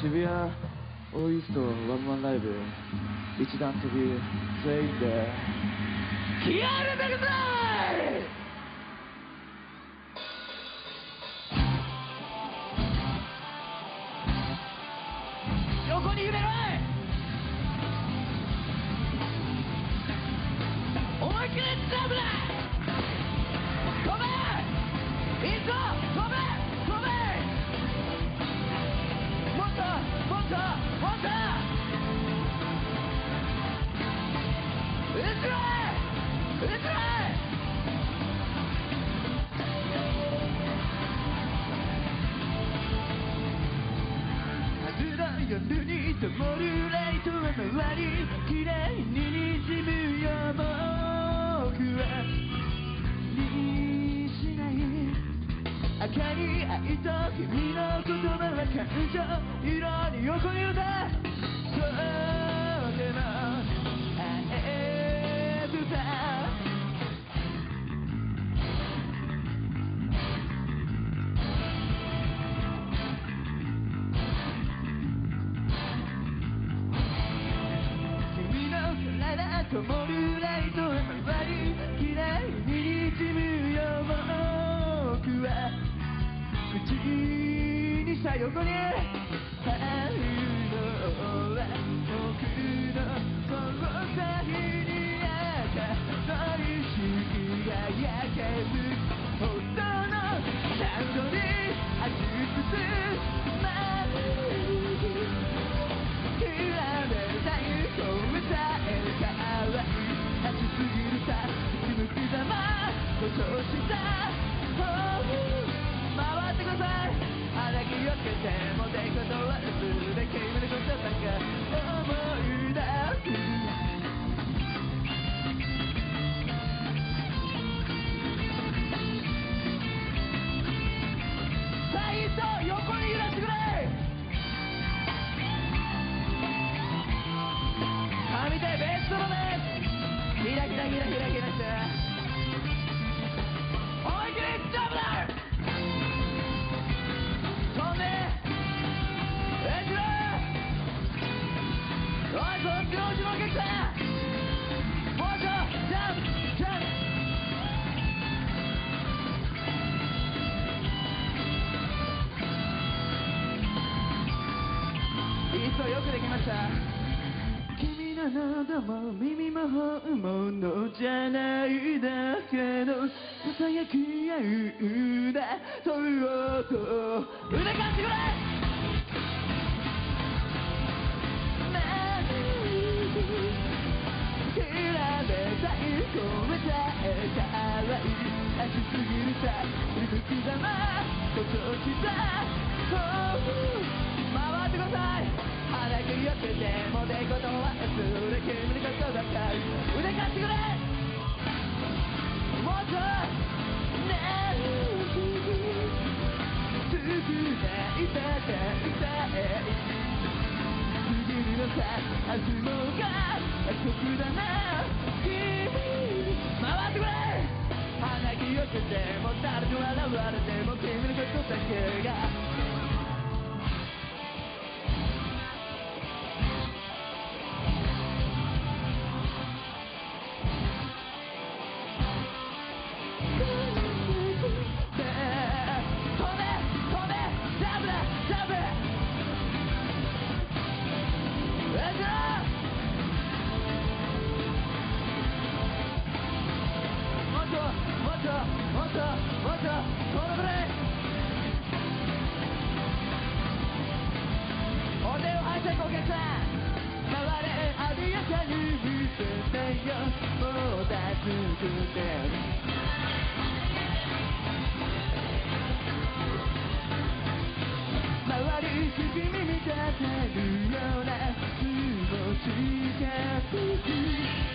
渋谷オイストワンマンライブ一段飛び全員で気合入れてくぞ横に揺れろい!思いっきりジャだ!飛べいいぞ夜に灯るライトは回り綺麗に滲むよ僕は見失い。赤い愛と君の言葉は感情。色に汚れるだにた横に。あるのは僕の加油よくできました。君の喉も耳も本物じゃないだけどささやき合うだそうと腕貸してくれ！よもう熱くなる回り縮み立てるような気持ちがする